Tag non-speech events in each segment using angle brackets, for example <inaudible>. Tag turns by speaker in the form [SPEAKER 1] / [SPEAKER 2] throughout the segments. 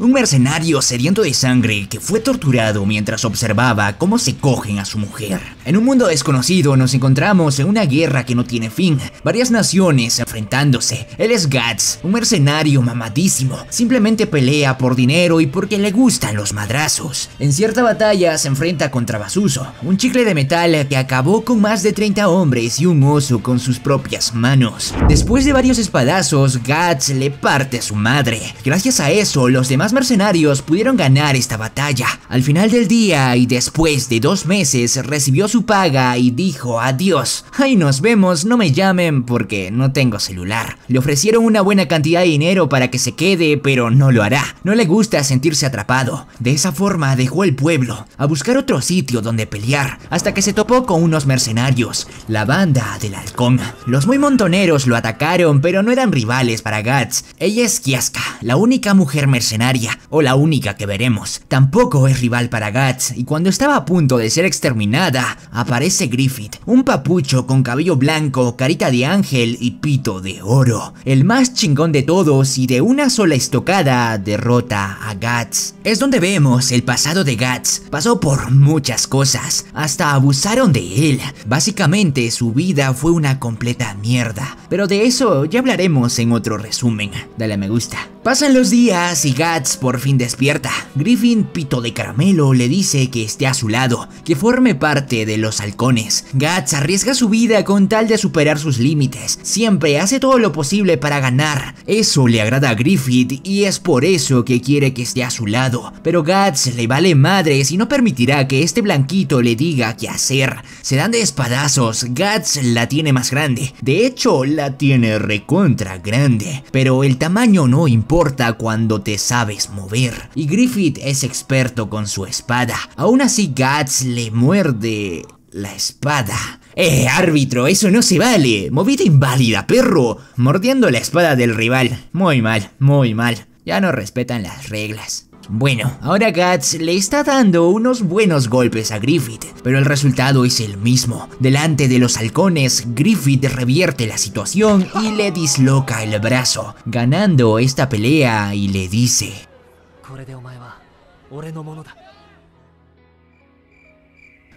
[SPEAKER 1] un mercenario sediento de sangre que fue torturado mientras observaba cómo se cogen a su mujer. En un mundo desconocido nos encontramos en una guerra que no tiene fin, varias naciones enfrentándose. Él es Guts, un mercenario mamadísimo, simplemente pelea por dinero y porque le gustan los madrazos. En cierta batalla se enfrenta contra Basuso, un chicle de metal que acabó con más de 30 hombres y un oso con sus propias manos. Después de varios espadazos, Guts le parte a su madre. Gracias a eso, los demás mercenarios pudieron ganar esta batalla. Al final del día y después de dos meses, recibió su paga y dijo adiós. Ahí nos vemos, no me llamen porque no tengo celular. Le ofrecieron una buena cantidad de dinero para que se quede, pero no lo hará. No le gusta sentirse atrapado. De esa forma dejó el pueblo a buscar otro sitio donde pelear, hasta que se topó con unos mercenarios, la banda del halcón. Los muy montoneros lo atacaron, pero no eran rivales para Guts. Ella es Kiaska, la única mujer mercenaria, o la única que veremos. Tampoco es rival para Guts, y cuando estaba a punto de ser exterminada, aparece Griffith, un papucho con cabello blanco, carita de ángel y pito de oro. El más chingón de todos y de una sola estocada derrota a Guts. Es donde vemos el pasado de Guts. Pasó por muchas cosas, hasta abusaron de él. Básicamente su vida fue una completa mierda. Pero de eso ya hablaremos en otro resumen. Dale a me gusta. Pasan los días y Guts por fin despierta. Griffin, pito de caramelo, le dice que esté a su lado, que forme parte de los halcones. Guts arriesga su vida con tal de superar sus límites. Siempre hace todo lo posible para ganar. Eso le agrada a Griffith y es por eso que quiere que esté a su lado. Pero Guts le vale madres y no permitirá que este blanquito le diga qué hacer. Se dan de espadazos. Guts la tiene más grande. De hecho, la tiene recontra grande. Pero el tamaño no importa importa cuando te sabes mover. Y Griffith es experto con su espada. Aún así Guts le muerde la espada. ¡Eh, árbitro! Eso no se vale. Movida inválida, perro. Mordiendo la espada del rival. Muy mal, muy mal. Ya no respetan las reglas. Bueno, ahora Guts le está dando unos buenos golpes a Griffith, pero el resultado es el mismo. Delante de los halcones, Griffith revierte la situación y le disloca el brazo, ganando esta pelea y le dice...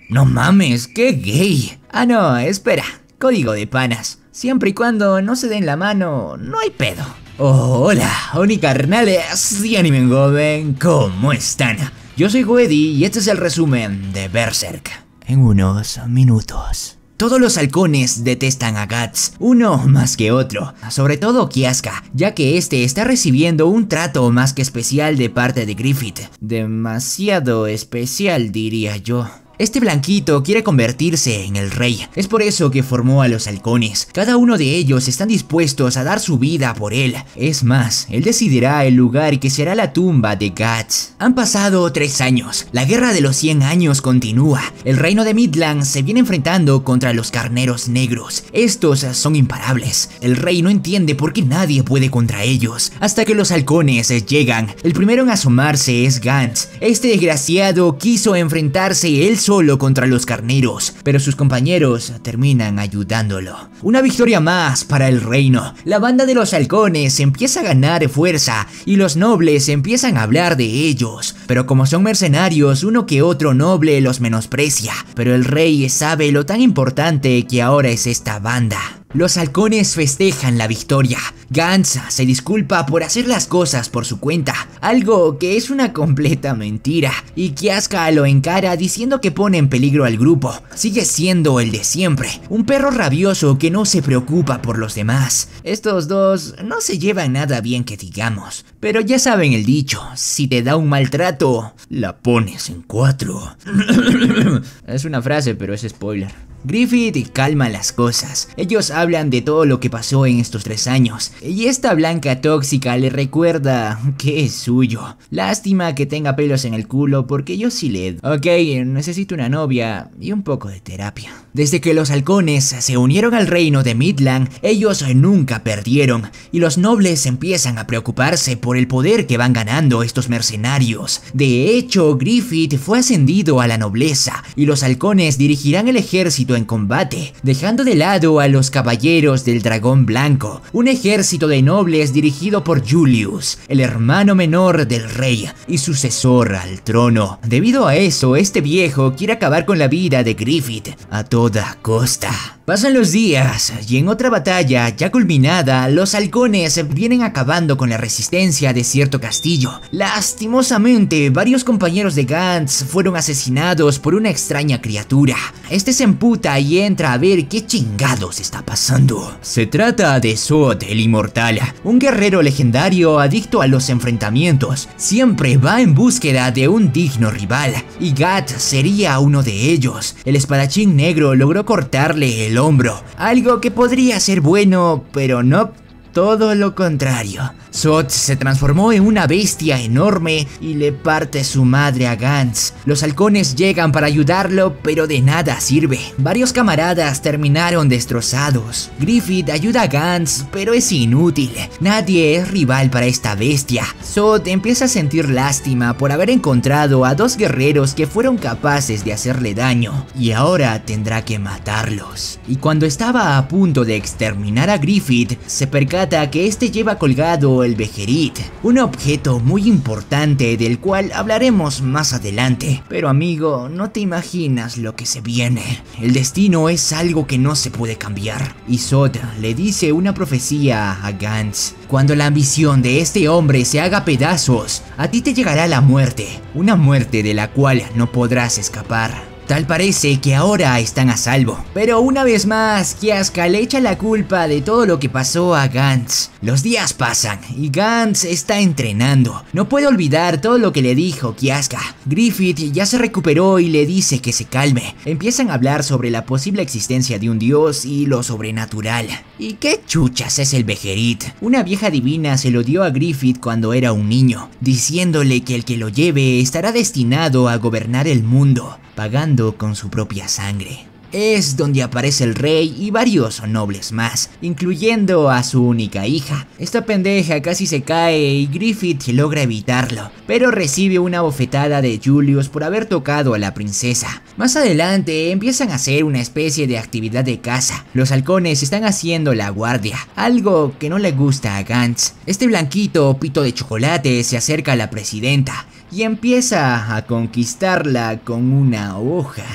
[SPEAKER 1] No mames, qué gay. Ah, no, espera. Código de panas. Siempre y cuando no se den la mano, no hay pedo. Oh, hola, Oni carnales y anime joven, ¿cómo están? Yo soy Goedi y este es el resumen de Berserk en unos minutos. Todos los halcones detestan a Guts, uno más que otro, sobre todo Kiaska, ya que este está recibiendo un trato más que especial de parte de Griffith. Demasiado especial diría yo. Este blanquito quiere convertirse en el rey, es por eso que formó a los halcones. Cada uno de ellos están dispuestos a dar su vida por él. Es más, él decidirá el lugar que será la tumba de Guts. Han pasado tres años, la guerra de los 100 años continúa. El reino de Midland se viene enfrentando contra los carneros negros. Estos son imparables. El rey no entiende por qué nadie puede contra ellos, hasta que los halcones llegan. El primero en asomarse es Gantz. Este desgraciado quiso enfrentarse él solo contra los carneros, pero sus compañeros terminan ayudándolo. Una victoria más para el reino. La banda de los halcones empieza a ganar fuerza y los nobles empiezan a hablar de ellos. Pero como son mercenarios, uno que otro noble los menosprecia. Pero el rey sabe lo tan importante que ahora es esta banda. Los halcones festejan la victoria. Gantz se disculpa por hacer las cosas por su cuenta, algo que es una completa mentira, y Kiaska lo encara diciendo que pone en peligro al grupo. Sigue siendo el de siempre, un perro rabioso que no se preocupa por los demás. Estos dos no se llevan nada bien que digamos, pero ya saben el dicho, si te da un maltrato, la pones en cuatro. <coughs> es una frase, pero es spoiler. Griffith calma las cosas. Ellos hablan de todo lo que pasó en estos tres años. Y esta blanca tóxica le recuerda que es suyo. Lástima que tenga pelos en el culo porque yo sí le... Ok, necesito una novia y un poco de terapia. Desde que los halcones se unieron al reino de Midland, ellos nunca perdieron. Y los nobles empiezan a preocuparse por el poder que van ganando estos mercenarios. De hecho, Griffith fue ascendido a la nobleza y los halcones dirigirán el ejército en combate, dejando de lado a los caballeros del dragón blanco, un ejército de nobles dirigido por Julius, el hermano menor del rey y sucesor al trono. Debido a eso, este viejo quiere acabar con la vida de Griffith a toda costa. Pasan los días y en otra batalla ya culminada, los halcones vienen acabando con la resistencia de cierto castillo. Lastimosamente, varios compañeros de Gantz fueron asesinados por una extraña criatura. Este se emputa y entra a ver qué chingados está pasando. Se trata de Sod, el inmortal, un guerrero legendario adicto a los enfrentamientos. Siempre va en búsqueda de un digno rival, y Gat sería uno de ellos. El espadachín negro logró cortarle el hombro, algo que podría ser bueno, pero no todo lo contrario. Sot se transformó en una bestia enorme y le parte su madre a Gantz. Los halcones llegan para ayudarlo, pero de nada sirve. Varios camaradas terminaron destrozados. Griffith ayuda a Gantz, pero es inútil. Nadie es rival para esta bestia. Sot empieza a sentir lástima por haber encontrado a dos guerreros que fueron capaces de hacerle daño, y ahora tendrá que matarlos. Y cuando estaba a punto de exterminar a Griffith, se percata que este lleva colgado el Bejerit, un objeto muy importante del cual hablaremos más adelante. Pero amigo, no te imaginas lo que se viene. El destino es algo que no se puede cambiar. Y Sod le dice una profecía a Gantz. Cuando la ambición de este hombre se haga pedazos, a ti te llegará la muerte, una muerte de la cual no podrás escapar. Tal parece que ahora están a salvo. Pero una vez más, Kiaska le echa la culpa de todo lo que pasó a Gantz. Los días pasan y Gantz está entrenando. No puede olvidar todo lo que le dijo Kiaska. Griffith ya se recuperó y le dice que se calme. Empiezan a hablar sobre la posible existencia de un dios y lo sobrenatural. ¿Y qué chuchas es el Bejerit? Una vieja divina se lo dio a Griffith cuando era un niño, diciéndole que el que lo lleve estará destinado a gobernar el mundo pagando con su propia sangre. Es donde aparece el rey y varios nobles más, incluyendo a su única hija. Esta pendeja casi se cae y Griffith logra evitarlo, pero recibe una bofetada de Julius por haber tocado a la princesa. Más adelante empiezan a hacer una especie de actividad de caza. Los halcones están haciendo la guardia, algo que no le gusta a Gantz. Este blanquito pito de chocolate se acerca a la presidenta y empieza a conquistarla con una hoja.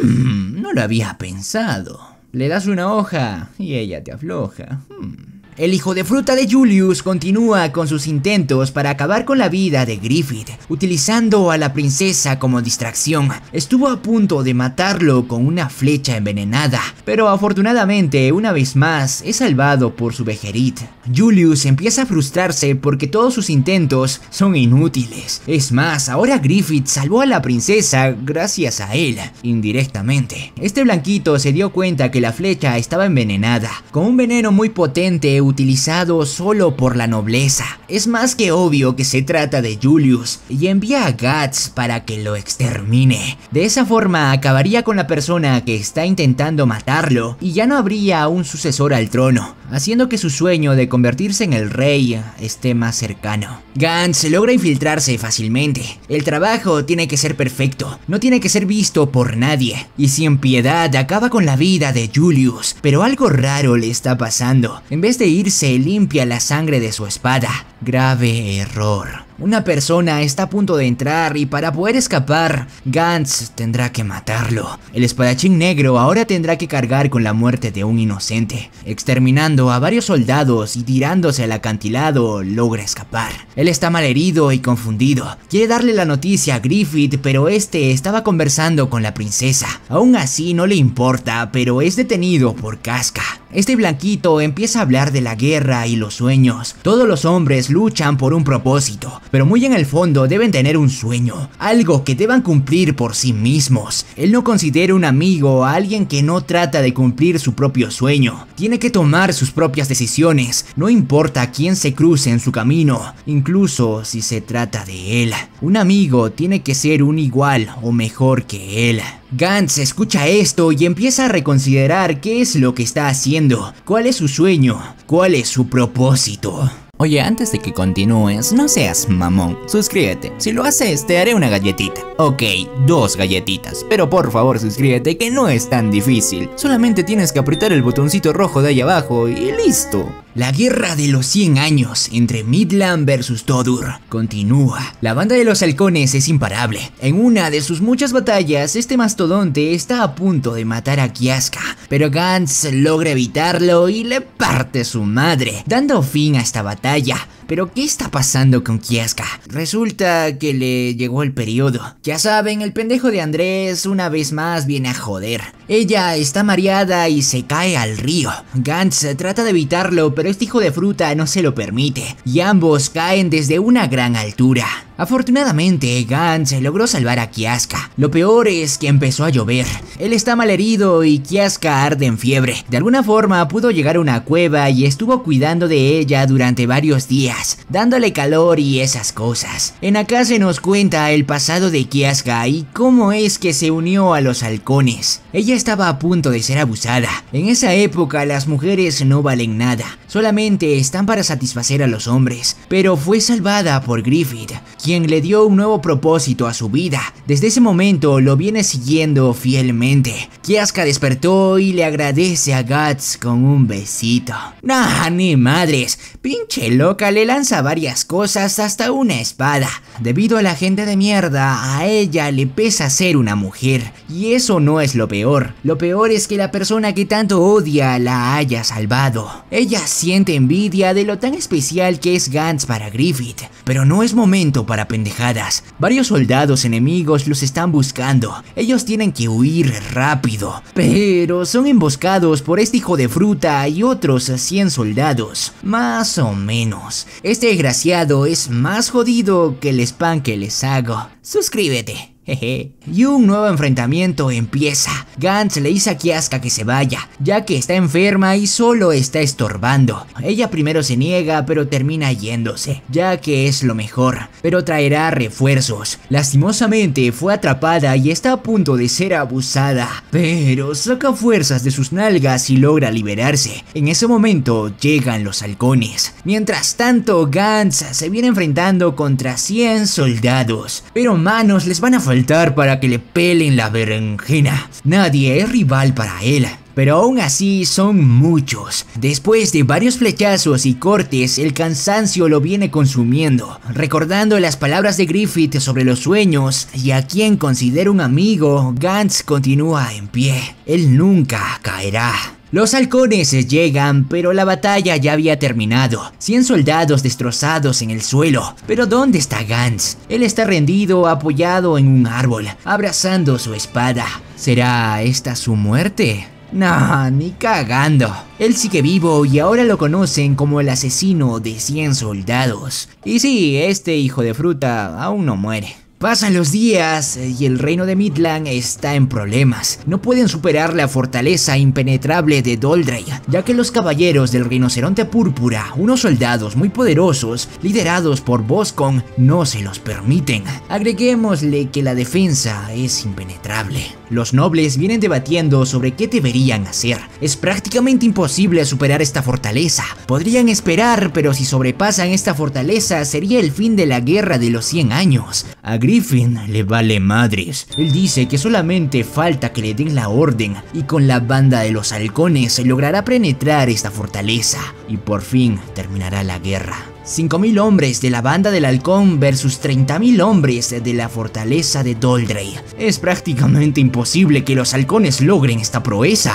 [SPEAKER 1] Hmm, no lo había pensado. Le das una hoja y ella te afloja. Hmm. El hijo de fruta de Julius continúa con sus intentos para acabar con la vida de Griffith, utilizando a la princesa como distracción. Estuvo a punto de matarlo con una flecha envenenada, pero afortunadamente una vez más es salvado por su vejerit. Julius empieza a frustrarse porque todos sus intentos son inútiles. Es más, ahora Griffith salvó a la princesa gracias a él, indirectamente. Este blanquito se dio cuenta que la flecha estaba envenenada, con un veneno muy potente utilizado solo por la nobleza. Es más que obvio que se trata de Julius y envía a Guts para que lo extermine. De esa forma acabaría con la persona que está intentando matarlo y ya no habría un sucesor al trono, haciendo que su sueño de convertirse en el rey esté más cercano. Gantz logra infiltrarse fácilmente. El trabajo tiene que ser perfecto, no tiene que ser visto por nadie. Y sin piedad acaba con la vida de Julius, pero algo raro le está pasando. En vez de irse limpia la sangre de su espada. Grave error. Una persona está a punto de entrar y para poder escapar, Gantz tendrá que matarlo. El espadachín negro ahora tendrá que cargar con la muerte de un inocente. Exterminando a varios soldados y tirándose al acantilado, logra escapar. Él está malherido y confundido. Quiere darle la noticia a Griffith, pero este estaba conversando con la princesa. Aún así no le importa, pero es detenido por Casca. Este blanquito empieza a hablar de la guerra y los sueños. Todos los hombres luchan por un propósito, pero muy en el fondo deben tener un sueño, algo que deban cumplir por sí mismos. Él no considera un amigo a alguien que no trata de cumplir su propio sueño. Tiene que tomar sus propias decisiones, no importa quién se cruce en su camino, incluso si se trata de él. Un amigo tiene que ser un igual o mejor que él. Gantz escucha esto y empieza a reconsiderar qué es lo que está haciendo, cuál es su sueño, cuál es su propósito. Oye, antes de que continúes, no seas mamón, suscríbete. Si lo haces, te haré una galletita. Ok, dos galletitas, pero por favor suscríbete que no es tan difícil. Solamente tienes que apretar el botoncito rojo de ahí abajo y listo. La guerra de los 100 años entre Midland versus Todur continúa. La banda de los halcones es imparable. En una de sus muchas batallas, este mastodonte está a punto de matar a Kiaska, pero Gantz logra evitarlo y le parte su madre, dando fin a esta batalla. Pero ¿qué está pasando con Kiaska? Resulta que le llegó el periodo. Ya saben, el pendejo de Andrés una vez más viene a joder. Ella está mareada y se cae al río. Gantz trata de evitarlo, pero este hijo de fruta no se lo permite. Y ambos caen desde una gran altura. Afortunadamente, Gantz logró salvar a Kiaska. Lo peor es que empezó a llover. Él está mal herido y Kiaska arde en fiebre. De alguna forma pudo llegar a una cueva y estuvo cuidando de ella durante varios días, dándole calor y esas cosas. En acá se nos cuenta el pasado de Kiaska y cómo es que se unió a los halcones. Ella estaba a punto de ser abusada. En esa época las mujeres no valen nada, solamente están para satisfacer a los hombres. Pero fue salvada por Griffith, quien le dio un nuevo propósito a su vida. Desde ese momento lo viene siguiendo fielmente. Kiaska despertó y le agradece a Guts con un besito. Nah, ni madres, pinche loca le lanza varias cosas hasta una espada. Debido a la gente de mierda, a ella le pesa ser una mujer. Y eso no es lo peor. Lo peor es que la persona que tanto odia la haya salvado. Ella siente envidia de lo tan especial que es Gantz para Griffith. Pero no es momento para pendejadas. Varios soldados enemigos los están buscando. Ellos tienen que huir rápido. Pero son emboscados por este hijo de fruta y otros 100 soldados. Más o menos. Este desgraciado es más jodido que el spam que les hago. Suscríbete. Y un nuevo enfrentamiento empieza. Gantz le dice a Kiaska que se vaya, ya que está enferma y solo está estorbando. Ella primero se niega, pero termina yéndose, ya que es lo mejor, pero traerá refuerzos. Lastimosamente fue atrapada y está a punto de ser abusada, pero saca fuerzas de sus nalgas y logra liberarse. En ese momento llegan los halcones. Mientras tanto, Gantz se viene enfrentando contra 100 soldados, pero manos les van a faltar para que le pelen la berenjena. Nadie es rival para él. Pero aún así son muchos. Después de varios flechazos y cortes, el cansancio lo viene consumiendo. Recordando las palabras de Griffith sobre los sueños y a quien considera un amigo, Gantz continúa en pie. Él nunca caerá. Los halcones llegan, pero la batalla ya había terminado. 100 soldados destrozados en el suelo. Pero ¿dónde está Gantz? Él está rendido, apoyado en un árbol, abrazando su espada. ¿Será esta su muerte? No, ni cagando. Él sigue vivo y ahora lo conocen como el asesino de 100 soldados. Y sí, este hijo de fruta aún no muere. Pasan los días y el reino de Midland está en problemas. No pueden superar la fortaleza impenetrable de Doldrey, ya que los caballeros del rinoceronte púrpura, unos soldados muy poderosos, liderados por Boscon, no se los permiten. Agreguémosle que la defensa es impenetrable. Los nobles vienen debatiendo sobre qué deberían hacer. Es prácticamente imposible superar esta fortaleza. Podrían esperar, pero si sobrepasan esta fortaleza sería el fin de la guerra de los 100 años. A Griffin le vale madres. Él dice que solamente falta que le den la orden y con la banda de los halcones logrará penetrar esta fortaleza y por fin terminará la guerra. 5.000 hombres de la banda del halcón versus 30.000 hombres de la fortaleza de Doldrey. Es prácticamente imposible que los halcones logren esta proeza.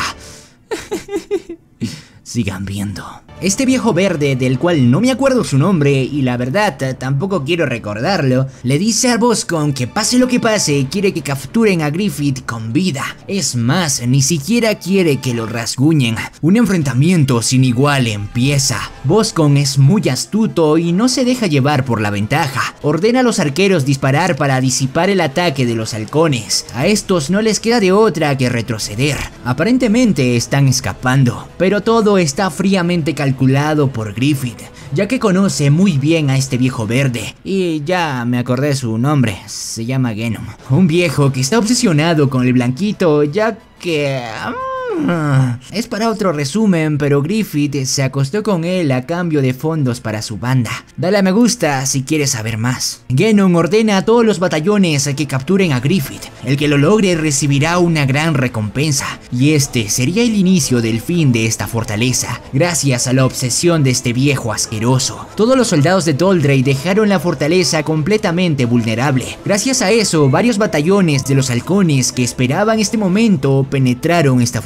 [SPEAKER 1] <laughs> Sigan viendo. Este viejo verde, del cual no me acuerdo su nombre y la verdad tampoco quiero recordarlo, le dice a Boscon que pase lo que pase, quiere que capturen a Griffith con vida. Es más, ni siquiera quiere que lo rasguñen. Un enfrentamiento sin igual empieza. Boscon es muy astuto y no se deja llevar por la ventaja. Ordena a los arqueros disparar para disipar el ataque de los halcones. A estos no les queda de otra que retroceder. Aparentemente están escapando, pero todo está fríamente calculado calculado por Griffith, ya que conoce muy bien a este viejo verde. Y ya me acordé su nombre, se llama Genom. Un viejo que está obsesionado con el blanquito, ya que... Ah, es para otro resumen, pero Griffith se acostó con él a cambio de fondos para su banda. Dale a me gusta si quieres saber más. Genon ordena a todos los batallones que capturen a Griffith. El que lo logre recibirá una gran recompensa, y este sería el inicio del fin de esta fortaleza, gracias a la obsesión de este viejo asqueroso. Todos los soldados de Doldrey dejaron la fortaleza completamente vulnerable. Gracias a eso, varios batallones de los halcones que esperaban este momento penetraron esta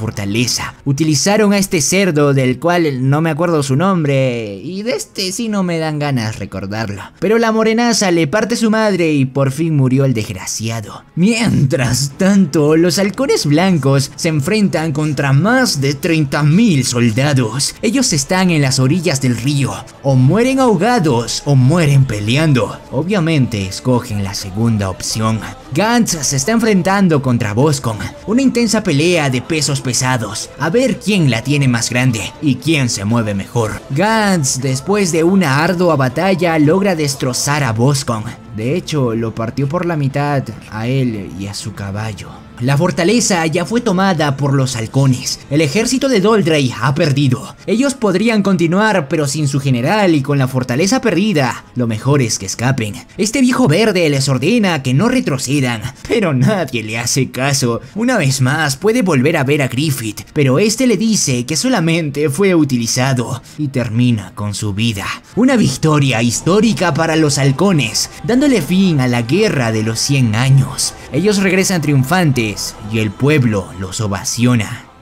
[SPEAKER 1] Utilizaron a este cerdo del cual no me acuerdo su nombre y de este sí no me dan ganas recordarlo. Pero la morenaza le parte su madre y por fin murió el desgraciado. Mientras tanto, los halcones blancos se enfrentan contra más de 30.000 soldados. Ellos están en las orillas del río, o mueren ahogados o mueren peleando. Obviamente escogen la segunda opción. Gantz se está enfrentando contra Boscon, una intensa pelea de pesos pesados, a ver quién la tiene más grande y quién se mueve mejor. Gantz, después de una ardua batalla, logra destrozar a Boscon. De hecho, lo partió por la mitad a él y a su caballo. La fortaleza ya fue tomada por los halcones. El ejército de Doldrey ha perdido. Ellos podrían continuar, pero sin su general y con la fortaleza perdida, lo mejor es que escapen. Este viejo verde les ordena que no retrocedan, pero nadie le hace caso. Una vez más puede volver a ver a Griffith, pero este le dice que solamente fue utilizado y termina con su vida. Una victoria histórica para los halcones, dándole fin a la guerra de los 100 años. Ellos regresan triunfantes y el pueblo los ovaciona.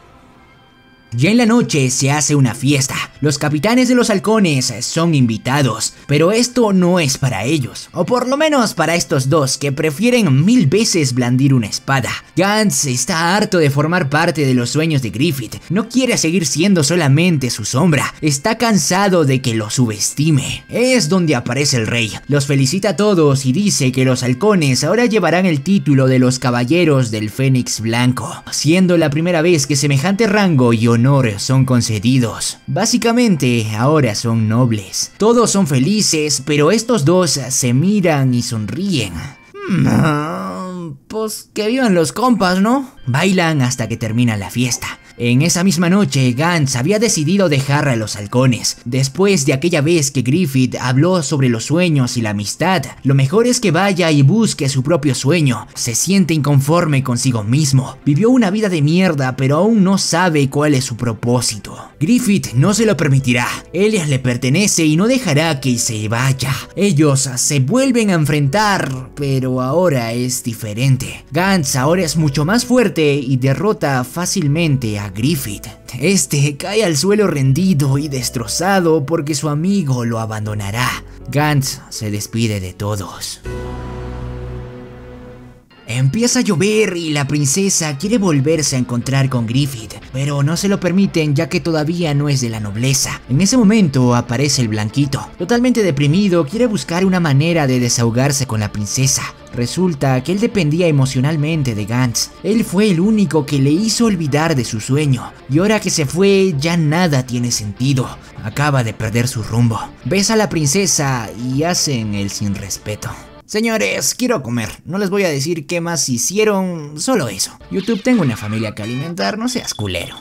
[SPEAKER 1] Ya en la noche se hace una fiesta. Los capitanes de los halcones son invitados, pero esto no es para ellos, o por lo menos para estos dos que prefieren mil veces blandir una espada. Gantz está harto de formar parte de los sueños de Griffith, no quiere seguir siendo solamente su sombra, está cansado de que lo subestime. Es donde aparece el rey, los felicita a todos y dice que los halcones ahora llevarán el título de los caballeros del Fénix Blanco, siendo la primera vez que semejante rango y honor son concedidos. Básicamente, ahora son nobles. Todos son felices, pero estos dos se miran y sonríen. Hmm, pues que vivan los compas, ¿no? Bailan hasta que termina la fiesta. En esa misma noche, Gantz había decidido dejar a los halcones. Después de aquella vez que Griffith habló sobre los sueños y la amistad, lo mejor es que vaya y busque su propio sueño. Se siente inconforme consigo mismo. Vivió una vida de mierda, pero aún no sabe cuál es su propósito. Griffith no se lo permitirá. Elias le pertenece y no dejará que se vaya. Ellos se vuelven a enfrentar, pero ahora es diferente. Gantz ahora es mucho más fuerte y derrota fácilmente a Griffith. Este cae al suelo rendido y destrozado porque su amigo lo abandonará. Gantz se despide de todos. Empieza a llover y la princesa quiere volverse a encontrar con Griffith, pero no se lo permiten ya que todavía no es de la nobleza. En ese momento aparece el blanquito. Totalmente deprimido, quiere buscar una manera de desahogarse con la princesa. Resulta que él dependía emocionalmente de Gantz. Él fue el único que le hizo olvidar de su sueño. Y ahora que se fue, ya nada tiene sentido. Acaba de perder su rumbo. Besa a la princesa y hacen el sin respeto. Señores, quiero comer. No les voy a decir qué más hicieron, solo eso. YouTube, tengo una familia que alimentar, no seas culero.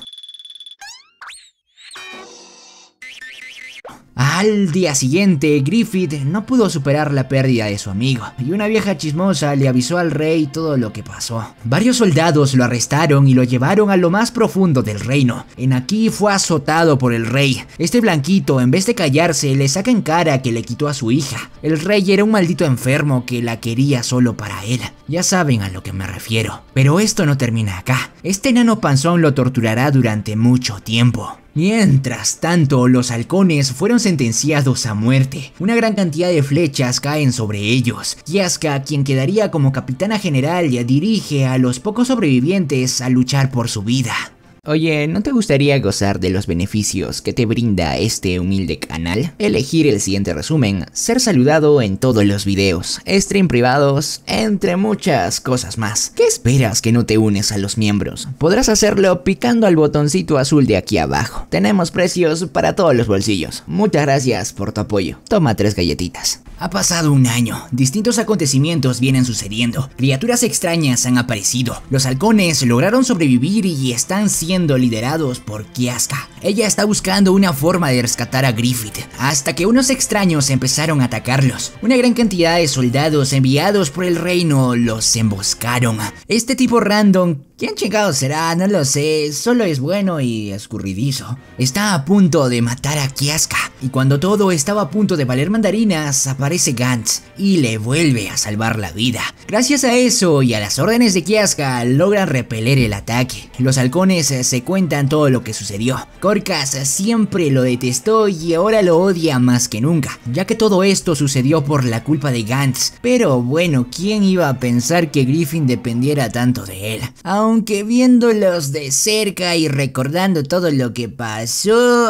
[SPEAKER 1] Al día siguiente, Griffith no pudo superar la pérdida de su amigo, y una vieja chismosa le avisó al rey todo lo que pasó. Varios soldados lo arrestaron y lo llevaron a lo más profundo del reino. En aquí fue azotado por el rey. Este blanquito, en vez de callarse, le saca en cara que le quitó a su hija. El rey era un maldito enfermo que la quería solo para él. Ya saben a lo que me refiero. Pero esto no termina acá. Este enano panzón lo torturará durante mucho tiempo. Mientras tanto, los halcones fueron sentenciados a muerte. Una gran cantidad de flechas caen sobre ellos. Yaska, quien quedaría como capitana general, dirige a los pocos sobrevivientes a luchar por su vida. Oye, ¿no te gustaría gozar de los beneficios que te brinda este humilde canal? Elegir el siguiente resumen, ser saludado en todos los videos, stream privados, entre muchas cosas más. ¿Qué esperas que no te unes a los miembros? Podrás hacerlo picando al botoncito azul de aquí abajo. Tenemos precios para todos los bolsillos. Muchas gracias por tu apoyo. Toma tres galletitas. Ha pasado un año, distintos acontecimientos vienen sucediendo, criaturas extrañas han aparecido, los halcones lograron sobrevivir y están siendo liderados por Kiaska. Ella está buscando una forma de rescatar a Griffith, hasta que unos extraños empezaron a atacarlos. Una gran cantidad de soldados enviados por el reino los emboscaron. Este tipo random ¿Quién chingado será? No lo sé, solo es bueno y escurridizo. Está a punto de matar a Kiaska, y cuando todo estaba a punto de valer mandarinas, aparece Gantz y le vuelve a salvar la vida. Gracias a eso y a las órdenes de Kiaska, logran repeler el ataque. Los halcones se cuentan todo lo que sucedió. Korkas siempre lo detestó y ahora lo odia más que nunca, ya que todo esto sucedió por la culpa de Gantz. Pero bueno, ¿quién iba a pensar que Griffin dependiera tanto de él? Aunque viéndolos de cerca y recordando todo lo que pasó...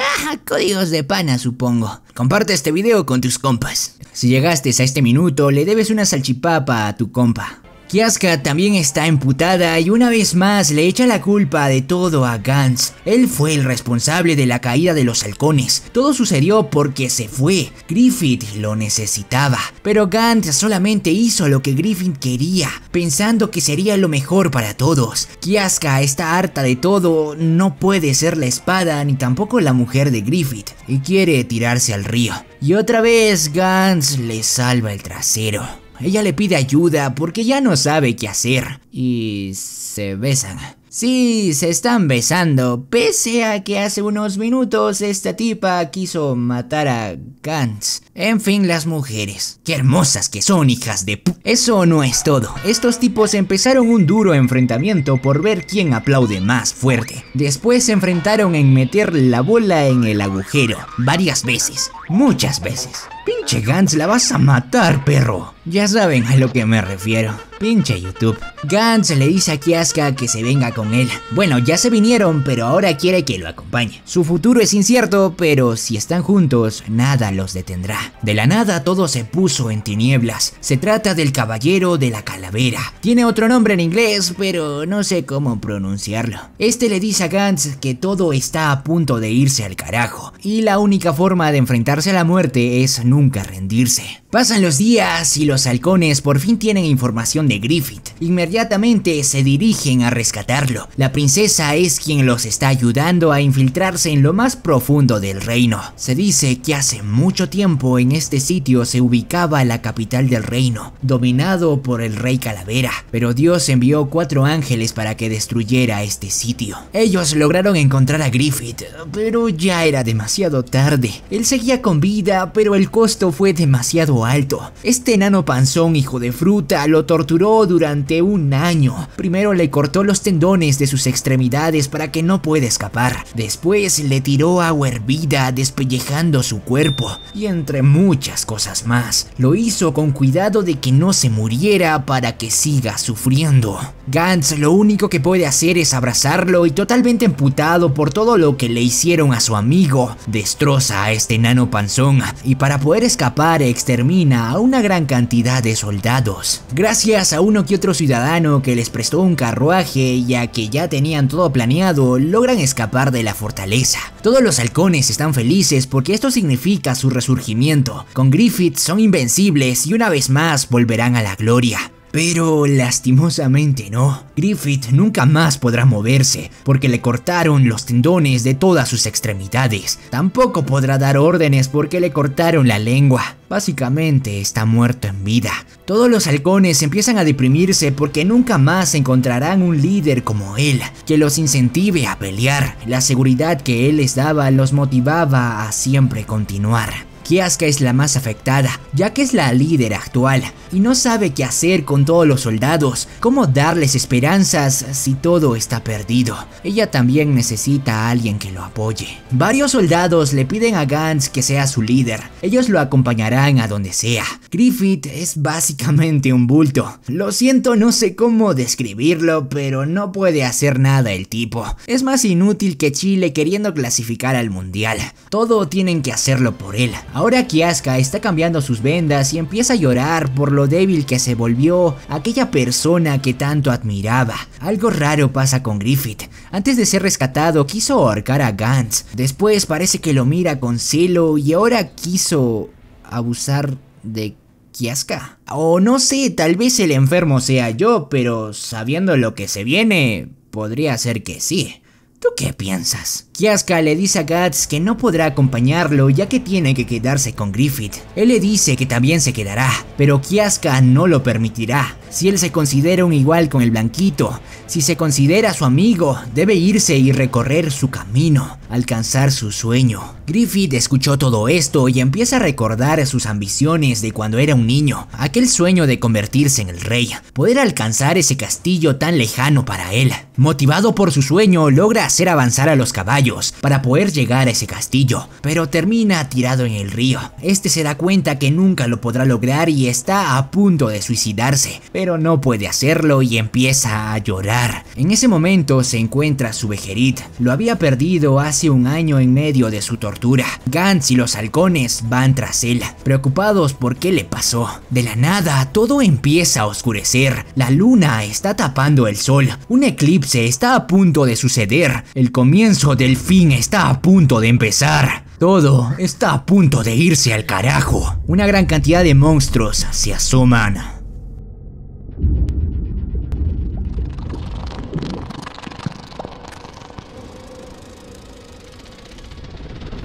[SPEAKER 1] Ah, códigos de pana supongo. Comparte este video con tus compas. Si llegaste a este minuto, le debes una salchipapa a tu compa. Kiaska también está emputada y una vez más le echa la culpa de todo a Gantz. Él fue el responsable de la caída de los halcones. Todo sucedió porque se fue. Griffith lo necesitaba. Pero Gantz solamente hizo lo que Griffith quería, pensando que sería lo mejor para todos. Kiaska está harta de todo, no puede ser la espada ni tampoco la mujer de Griffith y quiere tirarse al río. Y otra vez Gantz le salva el trasero. Ella le pide ayuda porque ya no sabe qué hacer y se besan. Sí, se están besando, pese a que hace unos minutos esta tipa quiso matar a Gantz. En fin, las mujeres. Qué hermosas que son, hijas de pu... Eso no es todo. Estos tipos empezaron un duro enfrentamiento por ver quién aplaude más fuerte. Después se enfrentaron en meter la bola en el agujero. Varias veces. Muchas veces. Pinche Gantz, la vas a matar, perro. Ya saben a lo que me refiero. Pinche YouTube. Gantz le dice a Kiaska que se venga con él. Bueno, ya se vinieron, pero ahora quiere que lo acompañe. Su futuro es incierto, pero si están juntos, nada los detendrá. De la nada todo se puso en tinieblas. Se trata del caballero de la calavera. Tiene otro nombre en inglés, pero no sé cómo pronunciarlo. Este le dice a Gantz que todo está a punto de irse al carajo, y la única forma de enfrentarse a la muerte es nunca rendirse. Pasan los días y los halcones por fin tienen información de Griffith. Inmediatamente se dirigen a rescatarlo. La princesa es quien los está ayudando a infiltrarse en lo más profundo del reino. Se dice que hace mucho tiempo en este sitio se ubicaba la capital del reino, dominado por el rey Calavera, pero Dios envió cuatro ángeles para que destruyera este sitio. Ellos lograron encontrar a Griffith, pero ya era demasiado tarde. Él seguía con vida, pero el costo fue demasiado alto. Este enano panzón hijo de fruta lo torturó durante un año. Primero le cortó los tendones de sus extremidades para que no pueda escapar. Después le tiró agua hervida despellejando su cuerpo. Y entre muchas cosas más. Lo hizo con cuidado de que no se muriera para que siga sufriendo. Gantz lo único que puede hacer es abrazarlo y totalmente emputado por todo lo que le hicieron a su amigo, destroza a este enano panzón y para poder escapar extermina a una gran cantidad de soldados. Gracias a uno que otro ciudadano que les prestó un carruaje ya que ya tenían todo planeado, logran escapar de la fortaleza. Todos los halcones están felices porque esto significa su resurgimiento. Con Griffith son invencibles y una vez más volverán a la gloria. Pero lastimosamente no. Griffith nunca más podrá moverse porque le cortaron los tendones de todas sus extremidades. Tampoco podrá dar órdenes porque le cortaron la lengua. Básicamente está muerto en vida. Todos los halcones empiezan a deprimirse porque nunca más encontrarán un líder como él, que los incentive a pelear. La seguridad que él les daba los motivaba a siempre continuar. Kiaska es la más afectada, ya que es la líder actual, y no sabe qué hacer con todos los soldados, cómo darles esperanzas si todo está perdido. Ella también necesita a alguien que lo apoye. Varios soldados le piden a Gantz que sea su líder, ellos lo acompañarán a donde sea. Griffith es básicamente un bulto. Lo siento, no sé cómo describirlo, pero no puede hacer nada el tipo. Es más inútil que Chile queriendo clasificar al mundial. Todo tienen que hacerlo por él, Ahora Kiaska está cambiando sus vendas y empieza a llorar por lo débil que se volvió aquella persona que tanto admiraba. Algo raro pasa con Griffith. Antes de ser rescatado quiso ahorcar a Gantz. Después parece que lo mira con celo y ahora quiso abusar de Kiaska. O no sé, tal vez el enfermo sea yo, pero sabiendo lo que se viene, podría ser que sí. ¿Tú qué piensas? Kiaska le dice a Guts que no podrá acompañarlo ya que tiene que quedarse con Griffith. Él le dice que también se quedará, pero Kiaska no lo permitirá. Si él se considera un igual con el blanquito, si se considera su amigo, debe irse y recorrer su camino, alcanzar su sueño. Griffith escuchó todo esto y empieza a recordar sus ambiciones de cuando era un niño, aquel sueño de convertirse en el rey, poder alcanzar ese castillo tan lejano para él. Motivado por su sueño, logra hacer avanzar a los caballos para poder llegar a ese castillo, pero termina tirado en el río. Este se da cuenta que nunca lo podrá lograr y está a punto de suicidarse, pero no puede hacerlo y empieza a llorar. En ese momento se encuentra su vejerit, lo había perdido hace un año en medio de su tortura. Gantz y los halcones van tras él, preocupados por qué le pasó. De la nada, todo empieza a oscurecer, la luna está tapando el sol, un eclipse está a punto de suceder, el comienzo del fin está a punto de empezar. Todo está a punto de irse al carajo. Una gran cantidad de monstruos se asoman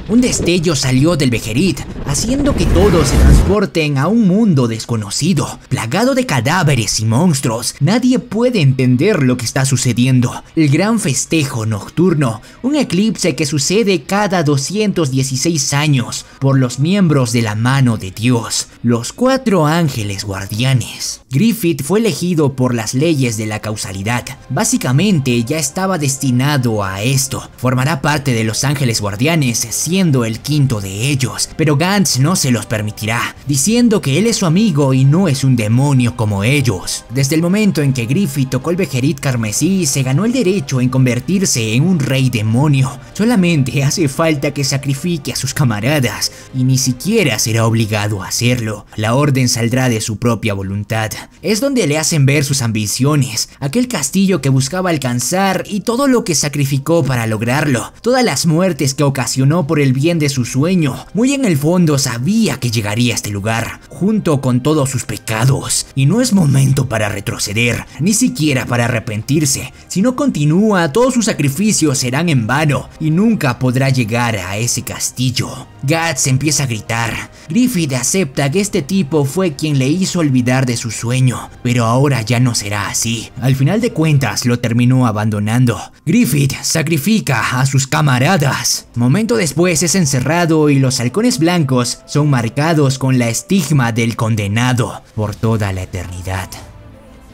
[SPEAKER 1] Un destello salió del Bejerit, haciendo que todos se transporten a un mundo desconocido, plagado de cadáveres y monstruos. Nadie puede entender lo que está sucediendo. El gran festejo nocturno, un eclipse que sucede cada 216 años por los miembros de la mano de Dios, los cuatro ángeles guardianes. Griffith fue elegido por las leyes de la causalidad. Básicamente ya estaba destinado a esto. Formará parte de los ángeles guardianes el quinto de ellos, pero Gantz no se los permitirá, diciendo que él es su amigo y no es un demonio como ellos. Desde el momento en que Griffith tocó el Bejerit carmesí, se ganó el derecho en convertirse en un rey demonio. Solamente hace falta que sacrifique a sus camaradas y ni siquiera será obligado a hacerlo. La orden saldrá de su propia voluntad. Es donde le hacen ver sus ambiciones, aquel castillo que buscaba alcanzar y todo lo que sacrificó para lograrlo, todas las muertes que ocasionó por el bien de su sueño. Muy en el fondo sabía que llegaría a este lugar, junto con todos sus pecados. Y no es momento para retroceder, ni siquiera para arrepentirse. Si no continúa, todos sus sacrificios serán en vano y nunca podrá llegar a ese castillo. Guts empieza a gritar. Griffith acepta que este tipo fue quien le hizo olvidar de su sueño, pero ahora ya no será así. Al final de cuentas lo terminó abandonando. Griffith sacrifica a sus camaradas. Momento después es encerrado y los halcones blancos son marcados con la estigma del condenado por toda la eternidad.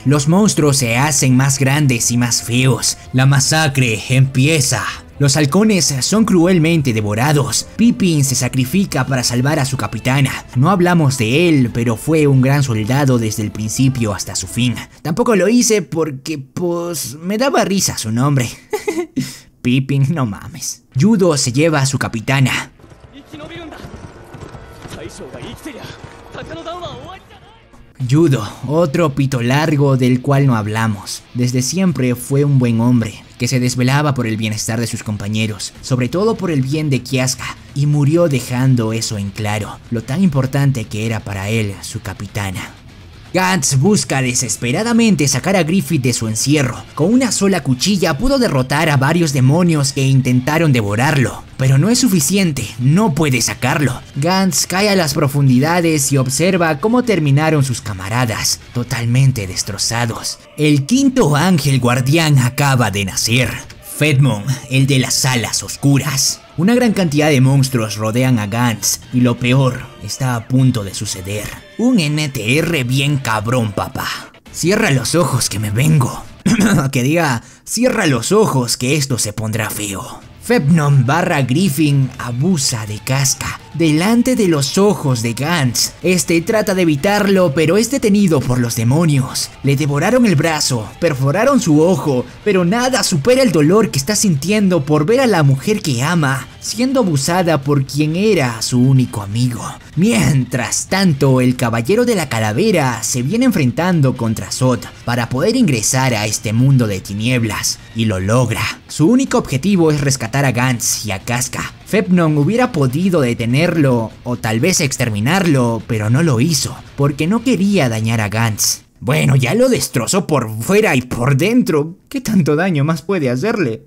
[SPEAKER 1] Los monstruos se hacen más grandes y más feos. La masacre empieza. Los halcones son cruelmente devorados. Pippin se sacrifica para salvar a su capitana. No hablamos de él, pero fue un gran soldado desde el principio hasta su fin. Tampoco lo hice porque, pues, me daba risa su nombre. <laughs> Pippin, no mames. Judo se lleva a su capitana. Judo, otro pito largo del cual no hablamos. Desde siempre fue un buen hombre, que se desvelaba por el bienestar de sus compañeros, sobre todo por el bien de Kiaska, y murió dejando eso en claro, lo tan importante que era para él su capitana. Gantz busca desesperadamente sacar a Griffith de su encierro. Con una sola cuchilla pudo derrotar a varios demonios que intentaron devorarlo. Pero no es suficiente, no puede sacarlo. Gantz cae a las profundidades y observa cómo terminaron sus camaradas, totalmente destrozados. El quinto ángel guardián acaba de nacer. Fedmon, el de las alas oscuras. Una gran cantidad de monstruos rodean a Gantz y lo peor está a punto de suceder. Un NTR bien cabrón, papá. Cierra los ojos que me vengo. <clears throat> que diga, cierra los ojos que esto se pondrá feo. Febnon barra Griffin abusa de Casca delante de los ojos de Gantz. Este trata de evitarlo, pero es detenido por los demonios. Le devoraron el brazo, perforaron su ojo, pero nada supera el dolor que está sintiendo por ver a la mujer que ama siendo abusada por quien era su único amigo. Mientras tanto, el Caballero de la Calavera se viene enfrentando contra Zod para poder ingresar a este mundo de tinieblas, y lo logra. Su único objetivo es rescatar a Gantz y a Casca. Fepnon hubiera podido detenerlo o tal vez exterminarlo, pero no lo hizo, porque no quería dañar a Gantz. Bueno, ya lo destrozó por fuera y por dentro. ¿Qué tanto daño más puede hacerle?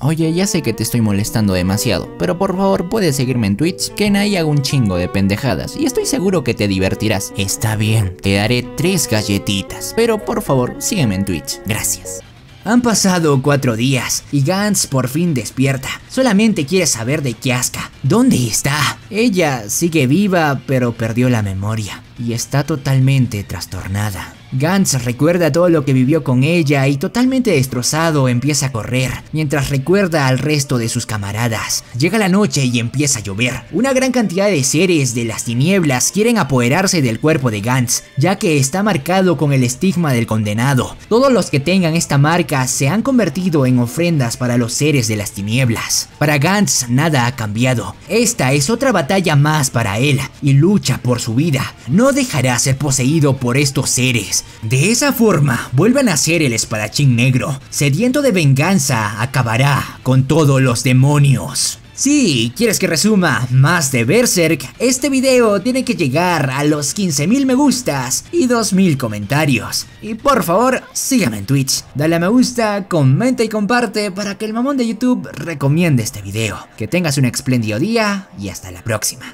[SPEAKER 2] Oye, ya sé que te estoy molestando demasiado, pero por favor puedes seguirme en Twitch, que en ahí hago un chingo de pendejadas y estoy seguro que te divertirás.
[SPEAKER 1] Está bien, te daré tres galletitas, pero por favor sígueme en Twitch. Gracias. Han pasado cuatro días y Gantz por fin despierta. Solamente quiere saber de Kiaska. ¿Dónde está? Ella sigue viva pero perdió la memoria y está totalmente trastornada. Gantz recuerda todo lo que vivió con ella y totalmente destrozado empieza a correr, mientras recuerda al resto de sus camaradas. Llega la noche y empieza a llover. Una gran cantidad de seres de las tinieblas quieren apoderarse del cuerpo de Gantz, ya que está marcado con el estigma del condenado. Todos los que tengan esta marca se han convertido en ofrendas para los seres de las tinieblas. Para Gantz nada ha cambiado. Esta es otra batalla más para él y lucha por su vida. No dejará ser poseído por estos seres. De esa forma, vuelve a nacer el espadachín negro. Sediento de venganza, acabará con todos los demonios. Si quieres que resuma más de Berserk, este video tiene que llegar a los 15.000 me gustas y 2.000 comentarios. Y por favor, sígame en Twitch, dale a me gusta, comenta y comparte para que el mamón de YouTube recomiende este video. Que tengas un espléndido día y hasta la próxima.